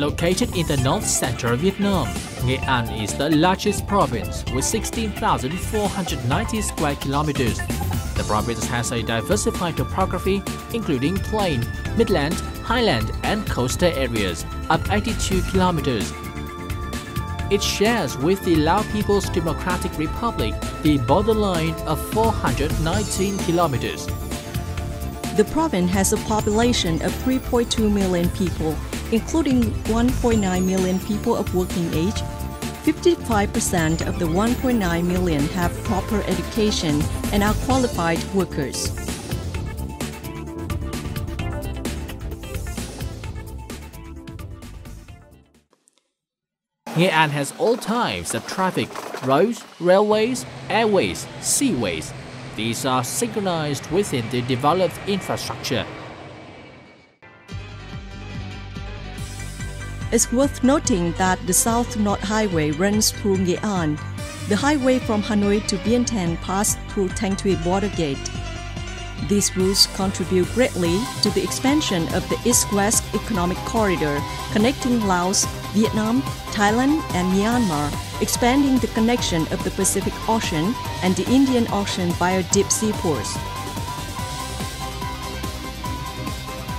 Located in the north center of Vietnam, Nghệ An is the largest province with 16,490 square kilometers. The province has a diversified topography, including plain, midland, highland, and coastal areas, up 82 kilometers. It shares with the Lao People's Democratic Republic the borderline of 419 kilometers. The province has a population of 3.2 million people, including 1.9 million people of working age. 55% of the 1.9 million have proper education and are qualified workers. Nghệ An has all types of traffic, roads, railways, airways, seaways. These are synchronized within the developed infrastructure. It's worth noting that the South North Highway runs through Nghệ An. The highway from Hanoi to Vientiane passed through Thanh Thuy border gate. These routes contribute greatly to the expansion of the East-West Economic Corridor connecting Laos, Vietnam, Thailand, and Myanmar, expanding the connection of the Pacific Ocean and the Indian Ocean via deep sea ports.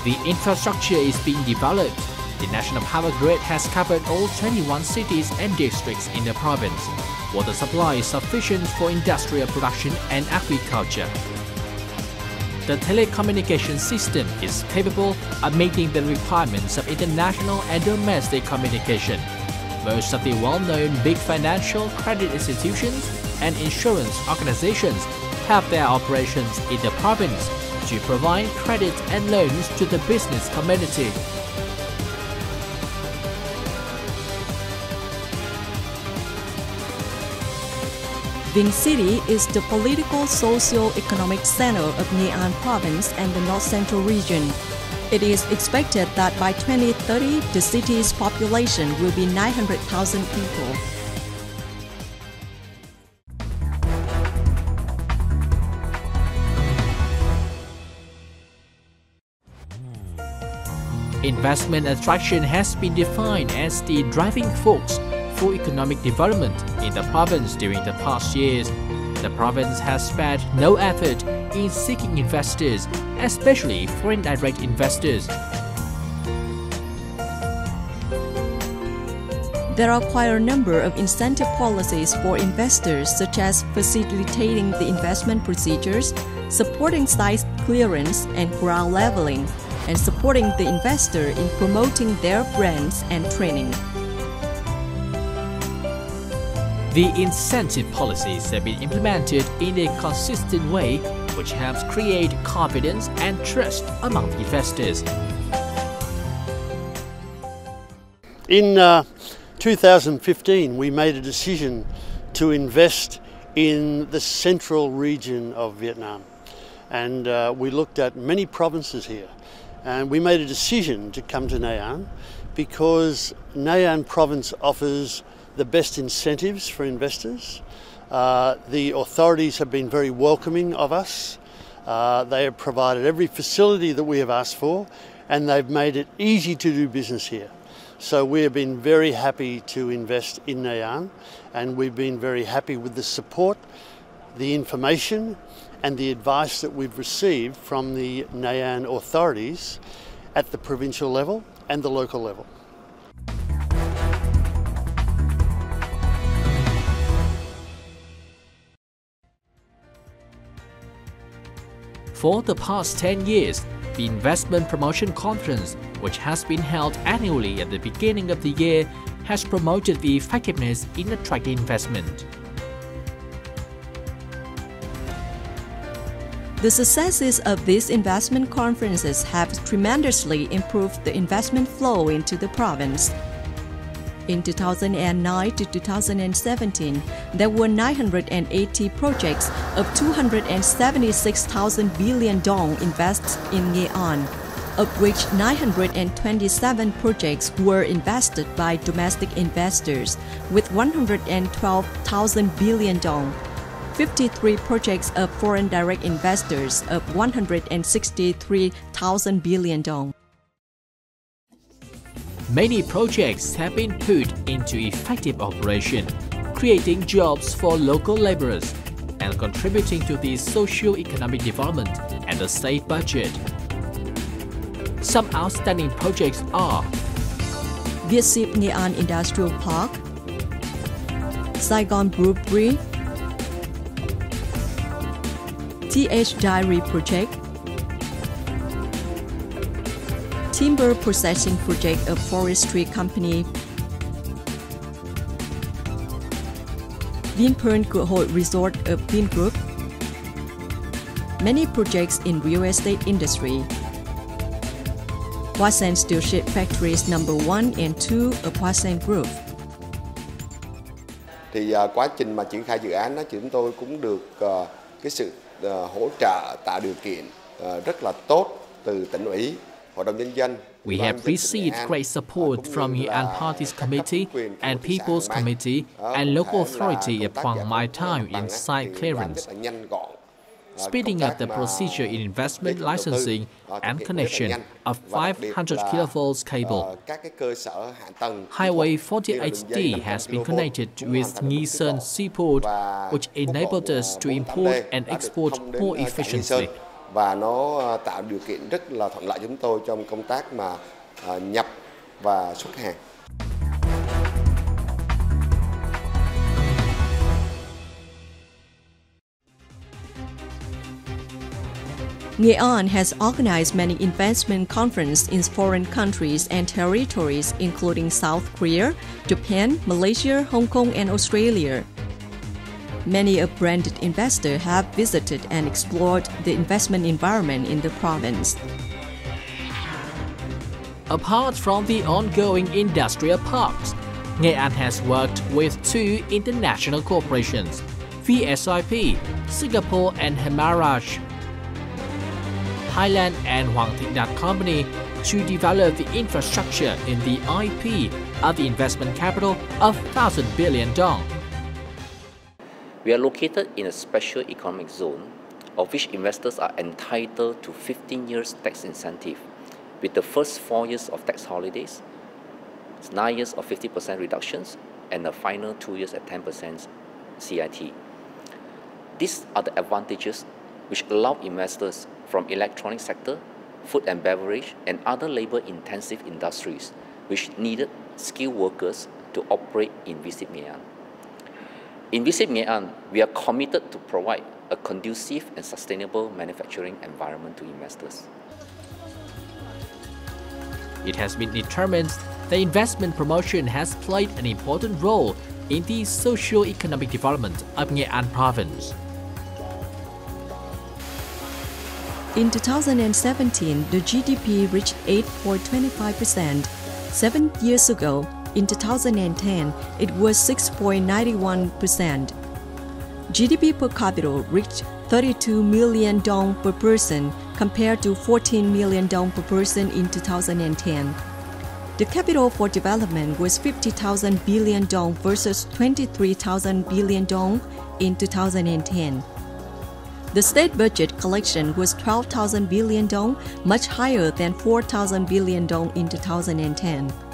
The infrastructure is being developed. The national power grid has covered all 21 cities and districts in the province. Water supply is sufficient for industrial production and agriculture. The telecommunication system is capable of meeting the requirements of international and domestic communication. Most of the well-known big financial credit institutions and insurance organizations have their operations in the province to provide credit and loans to the business community. Vinh City is the political socio-economic center of Nghệ An province and the north central region. It is expected that by 2030, the city's population will be 900,000 people. Investment attraction has been defined as the driving force for economic development in the province during the past years. The province has spared no effort in seeking investors, especially foreign direct investors. There are quite a number of incentive policies for investors, such as facilitating the investment procedures, supporting site clearance and ground leveling, and supporting the investor in promoting their brands and training. The incentive policies have been implemented in a consistent way, which helps create confidence and trust among investors. In uh, 2015, we made a decision to invest in the central region of Vietnam. And uh, we looked at many provinces here. And we made a decision to come to Nghệ An because Nghệ An province offers the best incentives for investors. Uh, the authorities have been very welcoming of us. Uh, they have provided every facility that we have asked for and they've made it easy to do business here. So we have been very happy to invest in Nghệ An and we've been very happy with the support, the information and the advice that we've received from the Nghệ An authorities at the provincial level and the local level. For the past 10 years, the Investment Promotion Conference, which has been held annually at the beginning of the year, has promoted the effectiveness in attracting investment. The successes of these investment conferences have tremendously improved the investment flow into the province. In 2009 to 2017, there were 980 projects of 276,000 billion dong invested in Nghệ of which 927 projects were invested by domestic investors with 112,000 billion dong. 53 projects of foreign direct investors of 163,000 billion dong. Many projects have been put into effective operation, creating jobs for local laborers and contributing to the socio-economic development and the state budget. Some outstanding projects are VSIP Nghệ An Industrial Park, Saigon Brewery, TH Dairy Project, Timber Processing Project of Forestry Company, Vinpearl Cửa Hội Resort of Vingroup, many projects in real estate industry, Hoa Steel Sheet Factories number 1 and 2 of Hoa Group. Thì uh, quá trình mà triển khai dự án đó chúng tôi cũng được uh, cái sự uh, hỗ trợ tạo điều kiện uh, rất là tốt từ tỉnh ủy, hội đồng nhân dân We have received great support from the Party's Committee and People's Committee and local authority upon my time in site clearance. speeding up the procedure in investment licensing and connection of 500 kV cable. Highway 48D has been connected with Sơn Seaport, which enabled us to import and export more efficiently. Và nó à, tạo điều kiện rất là thuận lợi cho chúng tôi trong công tác mà à, nhập và xuất hàng. Nghệ An has organized many investment conferences in foreign countries and territories, including South Korea, Japan, Malaysia, Hong Kong, and Australia. Many of branded investors have visited and explored the investment environment in the province. Apart from the ongoing industrial parks, Nghệ An has worked with two international corporations, VSIP, Singapore and Hemaraj, Thailand and Hoàng Thịnh Đạt Company to develop the infrastructure in the IP of the investment capital of 1,000 billion dong. We are located in a special economic zone of which investors are entitled to 15 years tax incentive with the first four years of tax holidays, nine years of 50% reductions, and the final two years at 10% CIT. These are the advantages which allow investors from electronic sector, food and beverage, and other labor-intensive industries which needed skilled workers to operate in VSIP. In VSIP Nghệ An, we are committed to provide a conducive and sustainable manufacturing environment to investors. It has been determined that investment promotion has played an important role in the socio-economic development of Nghệ An province. In 2017, the GDP reached 8.25%. Seven years ago, in 2010, it was 6.91%. GDP per capita reached 32 million dong per person compared to 14 million dong per person in 2010. The capital for development was 50,000 billion dong versus 23,000 billion dong in 2010. The state budget collection was 12,000 billion dong, much higher than 4,000 billion dong in 2010.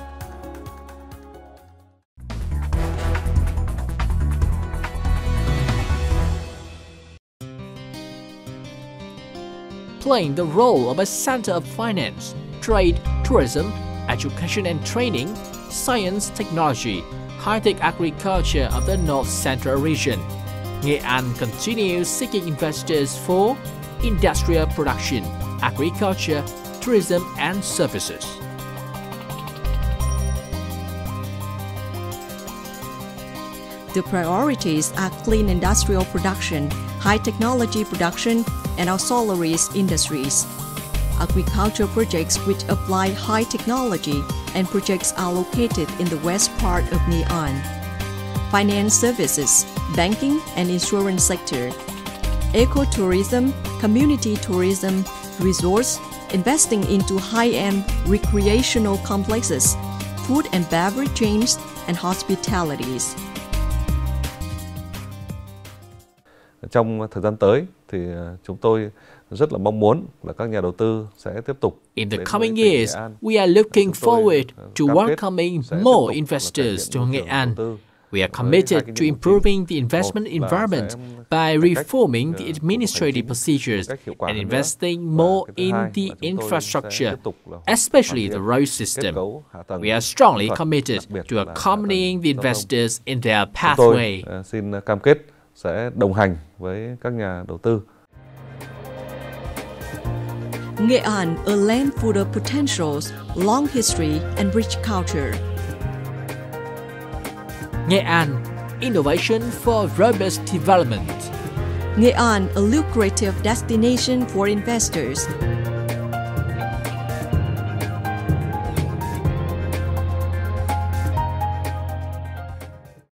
Playing the role of a center of finance, trade, tourism, education and training, science, technology, high-tech agriculture of the North Central region, Nghệ continues seeking investors for industrial production, agriculture, tourism and services. The priorities are clean industrial production, high technology production, and auxiliaries industries. Agriculture projects which apply high technology and projects are located in the west part of An. Finance services, banking and insurance sector, ecotourism, community tourism, resorts, investing into high-end recreational complexes, food and beverage chains, and hospitalities. trong thời gian tới thì chúng tôi rất là mong muốn là các nhà đầu tư sẽ tiếp tục In the coming years, we are looking forward to welcoming more investors to Nghệ An. We are committed to improving the investment environment by reforming the administrative procedures and investing more in the infrastructure, especially the road system. We are strongly committed to accompanying the investors in their pathway. Sẽ đồng hành với các nhà đầu tư. Nghệ An, a land full of potentials, long history, and rich culture. Nghệ An, innovation for robust development. Nghệ An, a lucrative destination for investors.